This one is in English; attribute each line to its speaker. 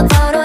Speaker 1: I thought